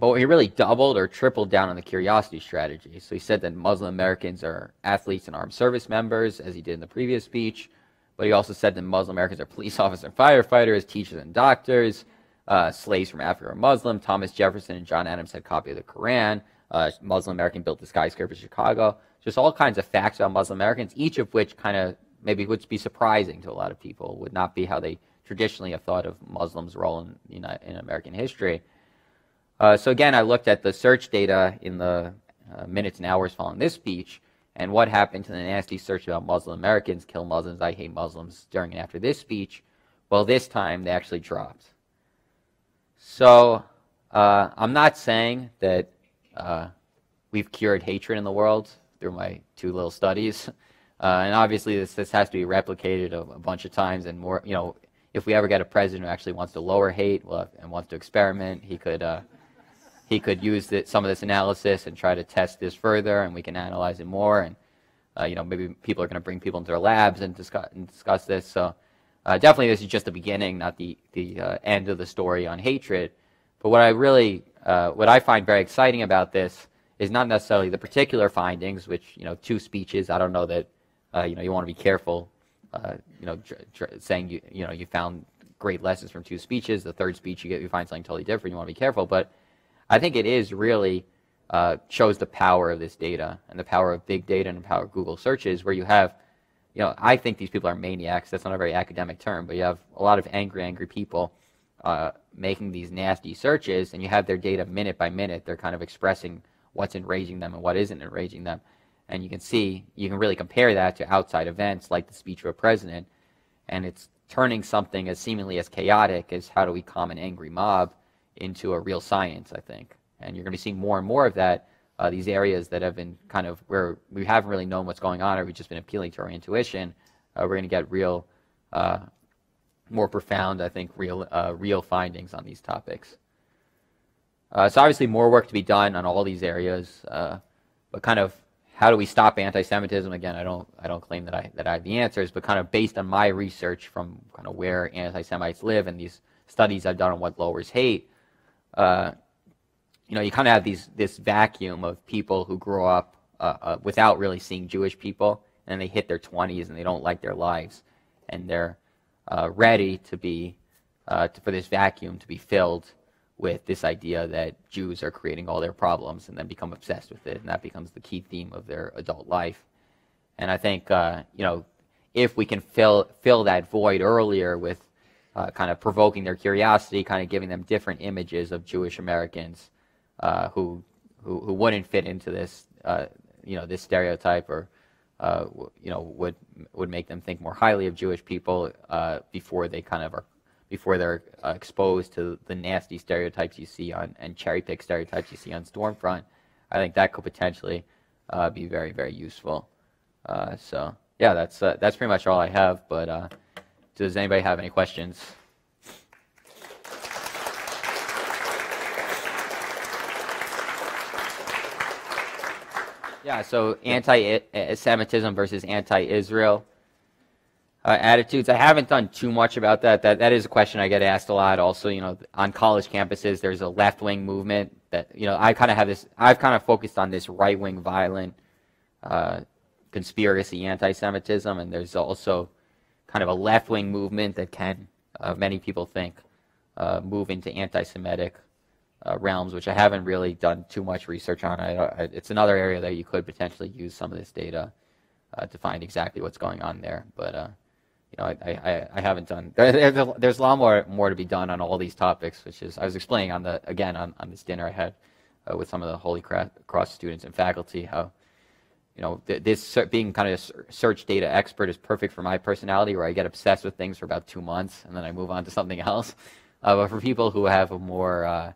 [SPEAKER 2] but he really doubled or tripled down on the curiosity strategy. So he said that Muslim Americans are athletes and armed service members, as he did in the previous speech. But he also said that Muslim Americans are police officers and firefighters, teachers and doctors, uh, slaves from Africa are Muslim. Thomas Jefferson and John Adams had a copy of the Quran. Uh, Muslim American built the skyscraper in Chicago. Just all kinds of facts about Muslim Americans, each of which kind of maybe would be surprising to a lot of people, would not be how they traditionally have thought of Muslims' role in, you know, in American history. Uh, so again, I looked at the search data in the uh, minutes and hours following this speech, and what happened to the nasty search about Muslim Americans, kill Muslims, I hate Muslims during and after this speech. Well, this time they actually dropped. So uh, I'm not saying that uh, we've cured hatred in the world through my two little studies. Uh, and obviously, this, this has to be replicated a, a, bunch of times and more. You know, if we ever get a president who actually wants to lower hate well, and wants to experiment, he could uh, he could use the, some of this analysis and try to test this further, and we can analyze it more. And uh, you know, maybe people are going to bring people into their labs and discuss and discuss this. So uh, definitely, this is just the beginning, not the the uh, end of the story on hatred. But what I really, uh, what I find very exciting about this is not necessarily the particular findings, which you know, two speeches. I don't know that uh, you know you want to be careful. Uh, you know, saying you you know you found great lessons from two speeches. The third speech you get you find something totally different. You want to be careful, but I think it is really uh, shows the power of this data and the power of big data and the power of Google searches, where you have you know, I think these people are maniacs. That's not a very academic term, but you have a lot of angry, angry people uh, making these nasty searches, and you have their data minute by minute. They're kind of expressing what's enraging them and what isn't enraging them. And you can see, you can really compare that to outside events like the speech of a president, and it's turning something as seemingly as chaotic as how do we calm an angry mob into a real science, I think. And you're going to be seeing more and more of that uh, these areas that have been kind of where we haven't really known what's going on or we've just been appealing to our intuition, uh, we're going to get real, uh, more profound, I think, real, uh, real findings on these topics. Uh, so obviously more work to be done on all these areas, uh, but kind of how do we stop anti-Semitism? Again, I don't, I don't claim that I, that I have the answers, but kind of based on my research from kind of where anti-Semites live and these studies I've done on what lowers hate, you know, you kind of have these this vacuum of people who grow up uh, uh, without really seeing Jewish people, and they hit their 20s and they don't like their lives, and they're uh, ready to be uh, to, for this vacuum to be filled with this idea that Jews are creating all their problems, and then become obsessed with it, and that becomes the key theme of their adult life. And I think uh, you know, if we can fill fill that void earlier with uh, kind of provoking their curiosity, kind of giving them different images of Jewish Americans uh, who, who who wouldn't fit into this uh, you know this stereotype or uh, you know would would make them think more highly of Jewish people uh, before they kind of are before they're uh, exposed to the nasty stereotypes you see on and cherry pick stereotypes you see on Stormfront. I think that could potentially uh, be very very useful. so yeah, that's that's pretty much all I have. But does anybody have any questions? Yeah, so anti-Semitism versus anti-Israel uh, attitudes. I haven't done too much about that. That that is a question I get asked a lot. Also, you know, on college campuses, there's a left-wing movement that you know I kind of have this. I've kind of focused on this right-wing violent uh, conspiracy anti-Semitism, and there's also kind of a left-wing movement that can, uh, many people think, uh, move into anti-Semitic uh, realms, which I haven't really done too much research on. I, I, it's another area that you could potentially use some of this data uh, to find exactly what's going on there. But uh, you know, I, I, I haven't done. There's a, there's a lot more more to be done on all these topics, which is I was explaining on the again on, on this dinner I had uh, with some of the Holy Cross students and faculty how. You know, this being kind of a search data expert is perfect for my personality, where I get obsessed with things for about two months and then I move on to something else. Uh, but for people who have a more uh,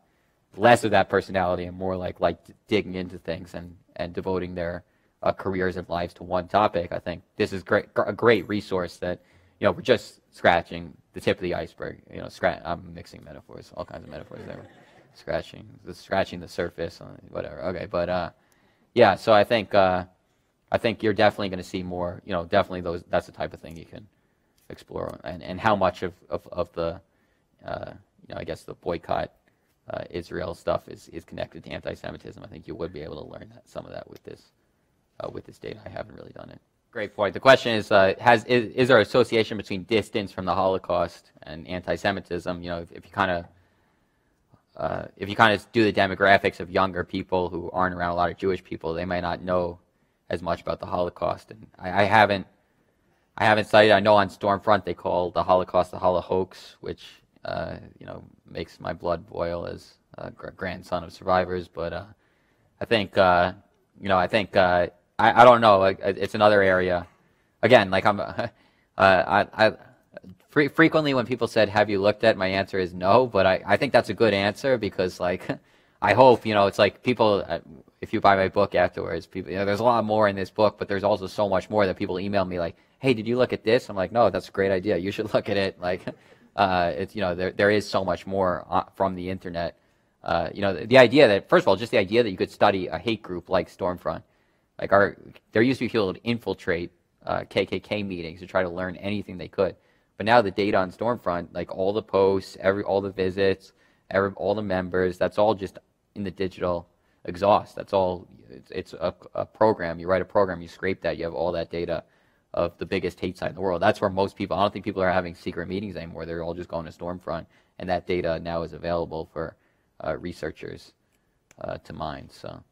[SPEAKER 2] less of that personality and more like like digging into things and and devoting their uh, careers and lives to one topic, I think this is great, a great resource that, you know, we're just scratching the tip of the iceberg. You know, scratch, I'm mixing metaphors, all kinds of metaphors there. Scratching, the, scratching the surface, whatever. Okay, but uh, yeah, so I think uh, I think you're definitely going to see more. You know, definitely those. That's the type of thing you can explore, and and how much of of, of the, uh, you know, I guess the boycott uh, Israel stuff is is connected to anti-Semitism. I think you would be able to learn that some of that with this uh, with this data. I haven't really done it. Great point. The question is, uh, has is, is there association between distance from the Holocaust and anti-Semitism? You know, if, if you kind of uh, if you kind of do the demographics of younger people who aren't around a lot of Jewish people, they might not know as much about the Holocaust. And I, I haven't, I haven't studied. I know on Stormfront they call the Holocaust the Holohoax, which uh, you know makes my blood boil as a grandson of survivors. But uh, I think, uh, you know, I think uh, I, I don't know. It's another area. Again, like I'm, uh, I, I Fre- frequently, when people said, "Have you looked at?" my answer is no. But I, I think that's a good answer because, like, I hope you know it's like people. Uh, if you buy my book afterwards, people, you know, there's a lot more in this book, but there's also so much more that people email me like, "Hey, did you look at this?" I'm like, "No, that's a great idea. You should look at it." Like, uh, it's you know, there there is so much more uh, from the internet. Uh, you know, the, the, idea that first of all, just the idea that you could study a hate group like Stormfront, like our there used to be people who would infiltrate KKK uh, meetings to try to learn anything they could. But now the data on Stormfront, like all the posts, every all the visits, every, all the members, that's all just in the digital exhaust. That's all. It's, it's a, a, program. You write a program, you scrape that, you have all that data of the biggest hate site in the world. That's where most people. I don't think people are having secret meetings anymore. They're all just going to Stormfront, and that data now is available for uh, researchers uh, to mine. So.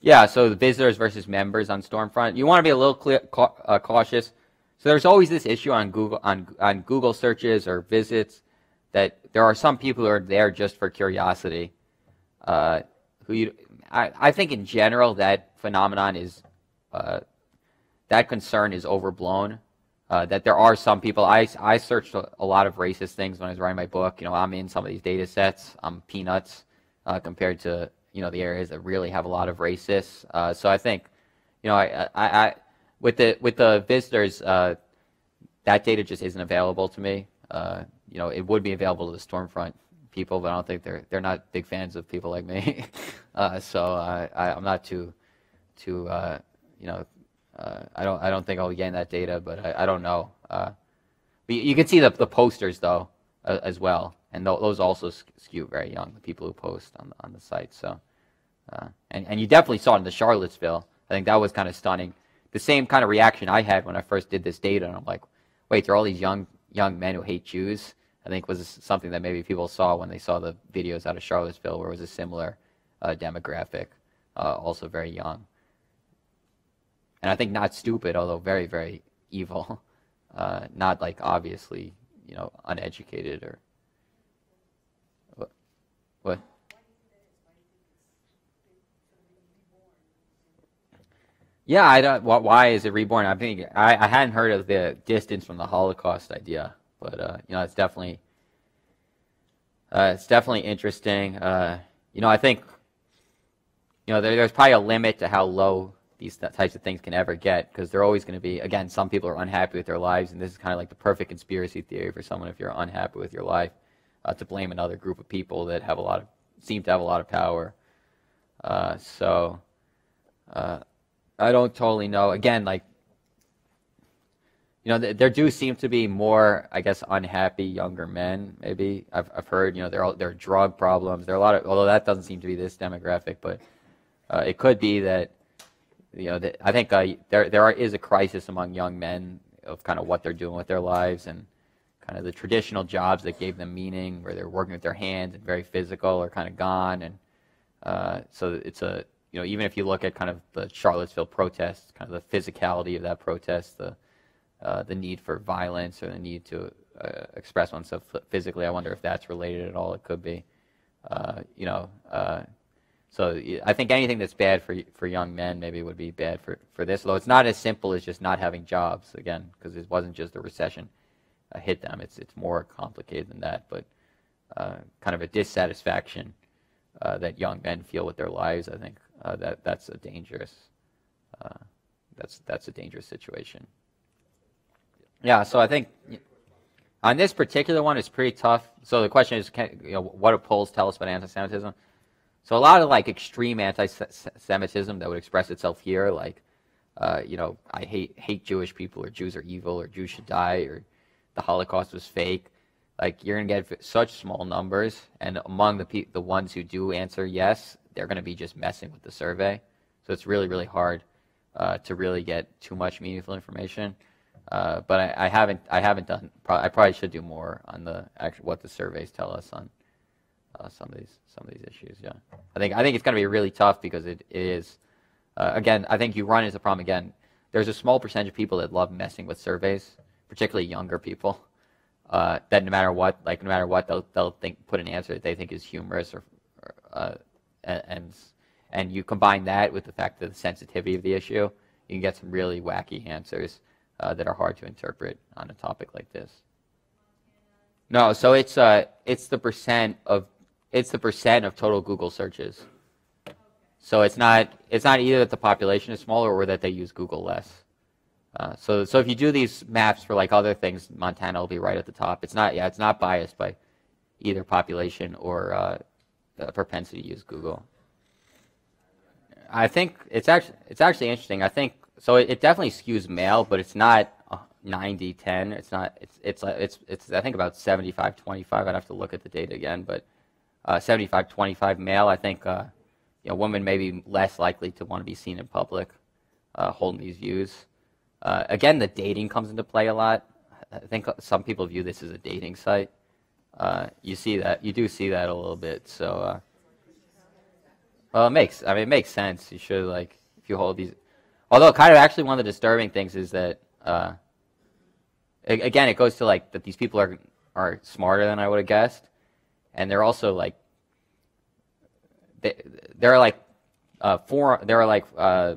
[SPEAKER 2] Yeah, so the visitors versus members on Stormfront. You want to be a little clear, uh, cautious. So there's always this issue on Google on on Google searches or visits that there are some people who are there just for curiosity. Uh, who you, I, I think in general that phenomenon is uh, that concern is overblown. Uh, that there are some people. I I searched a, lot of racist things when I was writing my book. You know, I'm in some of these data sets. I'm peanuts uh, compared to you know the areas that really have a lot of racists. Uh, so I think, you know, I I, I with the with the visitors, uh, that data just isn't available to me. Uh, you know, it would be available to the Stormfront people, but I don't think they're they're not big fans of people like me. uh, so I, am not too too you know uh, I don't I don't think I'll gain that data, but I, I don't know. but you can see the the posters though as well, and th- those also skew very young. The people who post on on the site. So and and you definitely saw it in the Charlottesville. I think that was kind of stunning the same kind of reaction I had when I first did this data. And I'm like, wait, there are all these young young men who hate Jews. I think was something that maybe people saw when they saw the videos out of Charlottesville, where it was a similar uh, demographic, uh, also very young. And I think not stupid, although very very evil, uh, not like obviously you know uneducated or what. What? Yeah, I don't. Why is it reborn? I think I, I hadn't heard of the distance from the Holocaust idea, but uh, you know, it's definitely uh, it's definitely interesting. Uh, you know, I think you know there, there's probably a limit to how low these types of things can ever get because they're always going to be. Again, some people are unhappy with their lives, and this is kind of like the perfect conspiracy theory for someone if you're unhappy with your life uh, to blame another group of people that have a lot of seem to have a lot of power. Uh, so. Uh, I don't totally know. Again, like you know, there do seem to be more, I guess, unhappy younger men. Maybe I've I've heard. You know, there are there are drug problems. There are a lot of, although that doesn't seem to be this demographic, but uh, it could be that. You know, that I think uh, there there are, is a crisis among young men of kind of what they're doing with their lives and kind of the traditional jobs that gave them meaning, where they're working with their hands and very physical, are kind of gone, and uh, so it's a you know, even if you look at kind of the Charlottesville protests, kind of the physicality of that protest, the uh, the need for violence or the need to uh, express oneself physically, I wonder if that's related at all. It could be, uh, you know. Uh, so I think anything that's bad for for young men maybe would be bad for for this. Though it's not as simple as just not having jobs again, because it wasn't just the recession uh, hit them. It's it's more complicated than that, but uh, kind of a dissatisfaction that young men feel with their lives. I think uh, that that's a dangerous uh, that's that's a dangerous situation. Yeah, so I think on this particular one, it's pretty tough. So the question is, can, you know, what do polls tell us about anti-Semitism? So a lot of like extreme anti-Semitism that would express itself here, like, uh, you know, I hate hate Jewish people, or Jews are evil, or Jews should die, or the Holocaust was fake. Like you're gonna get such small numbers, and among the pe- the ones who do answer yes, they're gonna be just messing with the survey. So it's really really hard uh, to really get too much meaningful information. Uh, but I, I, haven't I haven't done. I probably should do more on the actual what the surveys tell us on uh, some of these some of these issues. Yeah, I think I think it's going to be really tough because it, it is. Uh, again, I think you run into the problem again. There's a small percentage of people that love messing with surveys, particularly younger people. Uh, that no matter what, like no matter what, they'll they'll think put an answer that they think is humorous or, or uh, and and you combine that with the fact that the sensitivity of the issue, you can get some really wacky answers uh, that are hard to interpret on a topic like this. No, so it's uh, it's the percent of it's the percent of total Google searches. So it's not it's not either that the population is smaller or that they use Google less. Uh, so so if you do these maps for like other things, Montana will be right at the top. It's not yeah it's not biased by either population or uh, propensity to use Google. I think it's actually it's actually interesting. I think so it, it definitely skews male, but it's not 90 10. It's not it's it's it's it's I think about 75 25. I'd have to look at the data again, but uh, 75 25 male. I think uh, you know women may be less likely to want to be seen in public uh, holding these views. Uh, again, the dating comes into play a lot. I think some people view this as a dating site. Uh, you see that you do see that a little bit. So, well, it makes I mean it makes sense. You should like if you hold these Although, kind of actually one of the disturbing things is that, again, it goes to like that these people are are smarter than I would have guessed, and they're also like they, there are like uh, there are like uh,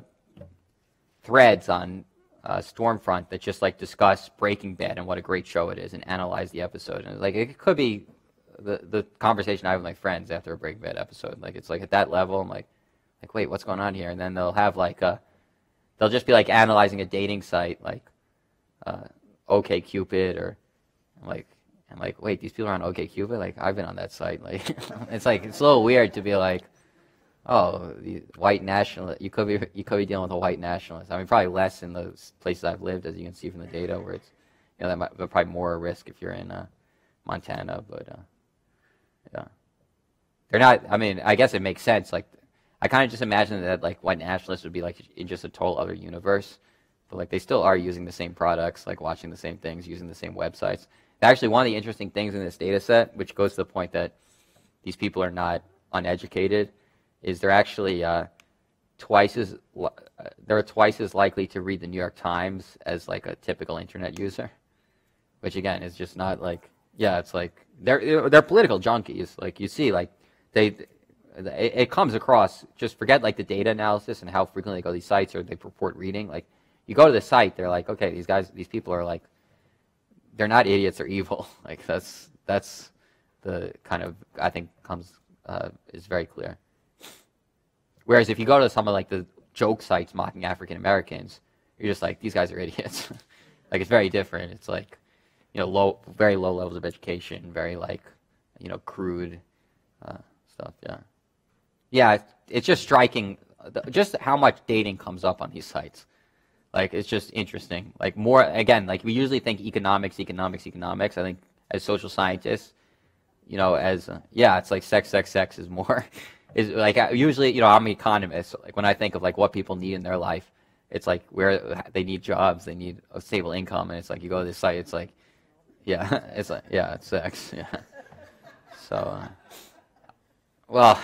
[SPEAKER 2] threads on uh, Stormfront that just like discuss Breaking Bad and what a great show it is and analyze the episode. And like it could be the the conversation I have with my friends after a Breaking Bad episode. Like it's like at that level, I'm like, like wait, what's going on here? And then they'll have like a they'll just be like analyzing a dating site like uh, OkCupid or like I'm like wait these people are on OkCupid like I've been on that site. Like it's like it's a little weird to be like oh white nationalist you could be you could be dealing with a white nationalist. I mean probably less in those places I've lived as you can see from the data where it's you know that might probably more a risk if you're in uh, Montana but uh, yeah. They're not I mean I guess it makes sense. Like I kind of just imagine that like white nationalists would be like in just a total other universe, but like they still are using the same products, like watching the same things, using the same websites. Actually, one of the interesting things in this data set, which goes to the point that these people are not uneducated, is they're actually uh, twice as uh, they're twice as likely to read the New York Times as like a typical internet user, which again is just not like yeah, it's like they're they're political junkies. Like you see, like they it, comes across. Just forget like the data analysis and how frequently they go to these sites or they purport reading. Like you go to the site, they're like, okay, these guys, these people are like, they're not idiots or evil. like that's that's the kind of I think comes uh, is very clear. Whereas if you go to some of like the joke sites mocking African Americans, you're just like these guys are idiots. like it's very different. It's like you know low, very low levels of education, very like you know crude uh, stuff. Yeah. Yeah, it's just striking, just how much dating comes up on these sites. Like it's just interesting. Like more again, like we usually think economics, economics, economics. I think as social scientists, you know, as uh, yeah, it's like sex, sex, sex is more. is like usually, you know, I'm an economist. Like when I think of like what people need in their life, it's like where they need jobs, they need a stable income, and it's like you go to this site, it's like, yeah, it's like yeah, it's sex, yeah. So. Uh, well,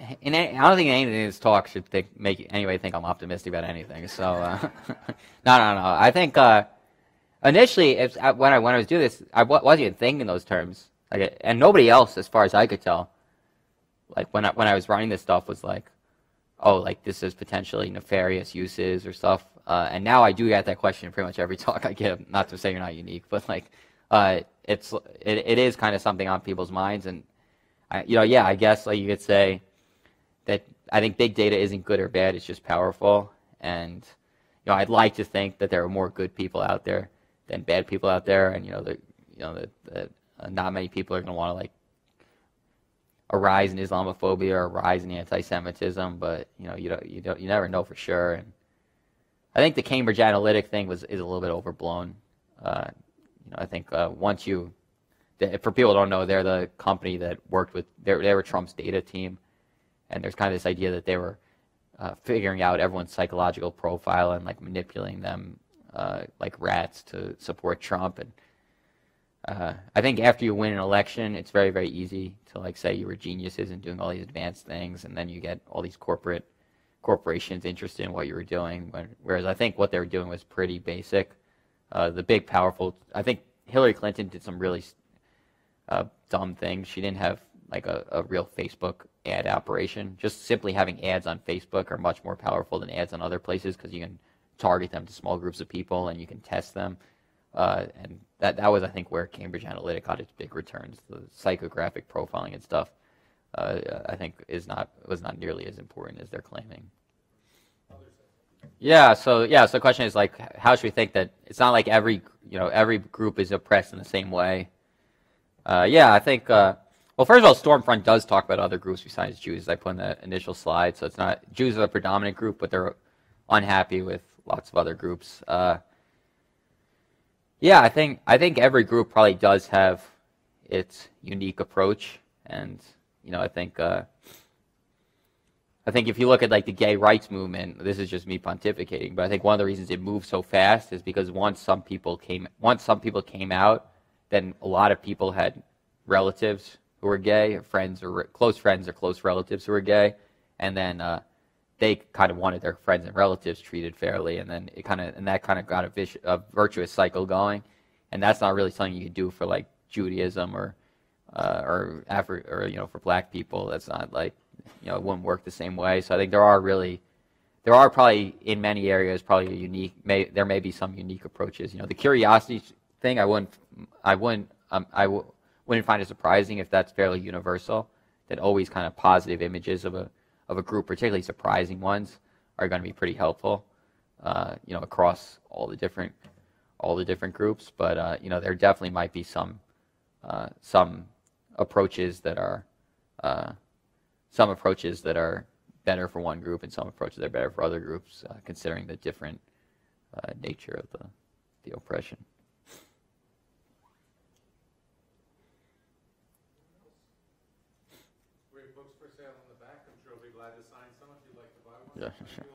[SPEAKER 2] I don't think anything in this talk should think, make anybody think I'm optimistic about anything. So, uh, no, no, no. I think uh, initially, if, uh, when I when I was doing this, I wasn't even thinking those terms. Like, and nobody else, as far as I could tell, like when I, when I was writing this stuff, was like, oh, like this is potentially nefarious uses or stuff. Uh, and now I do get that question pretty much every talk I give. Not to say you're not unique, but like, uh, it's it, it is kind of something on people's minds and I, you know, yeah, I guess like you could say that I think big data isn't good or bad. It's just powerful. And you know, I'd like to think that there are more good people out there than bad people out there, and you know, you know uh, not many people are going to want to like a rise in Islamophobia or a rise in anti-Semitism, but you know, you don't, you don't, you never know for sure. And I think the Cambridge Analytica thing was is a little bit overblown. Uh, you know, I think uh, once you, for people who don't know, they're the company that worked with, they were Trump's data team, and there's kind of this idea that they were uh, figuring out everyone's psychological profile and like manipulating them uh, like rats to support Trump. And uh, I think after you win an election, it's very very easy to like say you were geniuses and doing all these advanced things, and then you get all these corporate corporations interested in what you were doing. Whereas I think what they were doing was pretty basic. Uh, the big powerful, I think Hillary Clinton did some really uh, dumb things. She didn't have like a, a real Facebook ad operation. Just simply having ads on Facebook are much more powerful than ads on other places because you can target them to small groups of people and you can test them. Uh, and that, that was, I think, where Cambridge Analytica got its big returns. The psychographic profiling and stuff, uh, I think, is not was not nearly as important as they're claiming. Yeah. So yeah. So the question is like, how should we think that it's not like every you know every group is oppressed in the same way? Uh, yeah, I think. Well, first of all, Stormfront does talk about other groups besides Jews. As I put in the initial slide, so it's not Jews are the predominant group, but they're unhappy with lots of other groups. Uh, yeah, I think I think every group probably does have its unique approach, and you know, I think uh, I think if you look at like the gay rights movement, this is just me pontificating, but I think one of the reasons it moved so fast is because once some people came once some people came out, then a lot of people had relatives who were gay, friends or close friends or close relatives who were gay, and then uh, they kind of wanted their friends and relatives treated fairly, and then it kind of and that kind of got a, vicious, a virtuous cycle going, and that's not really something you can do for like Judaism or uh, or Afri- or you know for black people. That's not like you know it wouldn't work the same way. So I think there are really there are probably in many areas probably unique may there may be some unique approaches. You know the curiosity thing I wouldn't I wouldn't um, I w- wouldn't find it surprising if that's fairly universal. That always kind of positive images of a of a group, particularly surprising ones, are going to be pretty helpful. Uh, you know, across all the different all the different groups. But uh, you know, there definitely might be some uh, some approaches that are uh, some approaches that are better for one group and some approaches that are better for other groups, uh, considering the different uh, nature of the the oppression.
[SPEAKER 1] We have books for sale in the back. I'm sure we'll be glad to sign some if you'd like to buy one.
[SPEAKER 2] Yeah, sure.